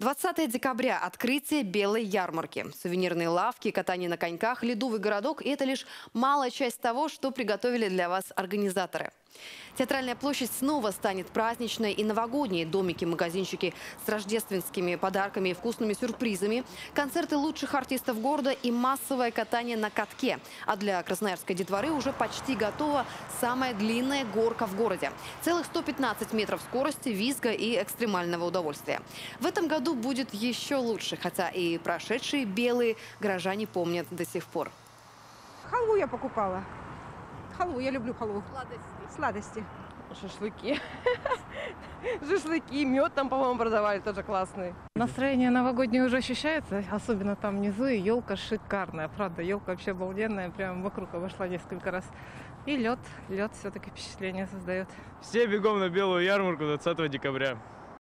20 декабря – открытие белой ярмарки. Сувенирные лавки, катание на коньках, ледовый городок – это лишь малая часть того, что приготовили для вас организаторы. Театральная площадь снова станет праздничной и новогодней. Домики, магазинчики с рождественскими подарками и вкусными сюрпризами, концерты лучших артистов города и массовое катание на катке. А для красноярской детворы уже почти готова самая длинная горка в городе. Целых 115 метров скорости, визга и экстремального удовольствия. В этом году будет еще лучше, хотя и прошедшие белые горожане помнят до сих пор. Халву я покупала. Халву, я люблю халву. Сладости. Шашлыки. Шашлыки, мед там, по-моему, продавали, тоже классный. Настроение новогоднее уже ощущается, особенно там внизу, и елка шикарная, правда, елка вообще обалденная, прям вокруг обошла несколько раз. И лед, лед все-таки впечатление создает. Все бегом на белую ярмарку 20 декабря.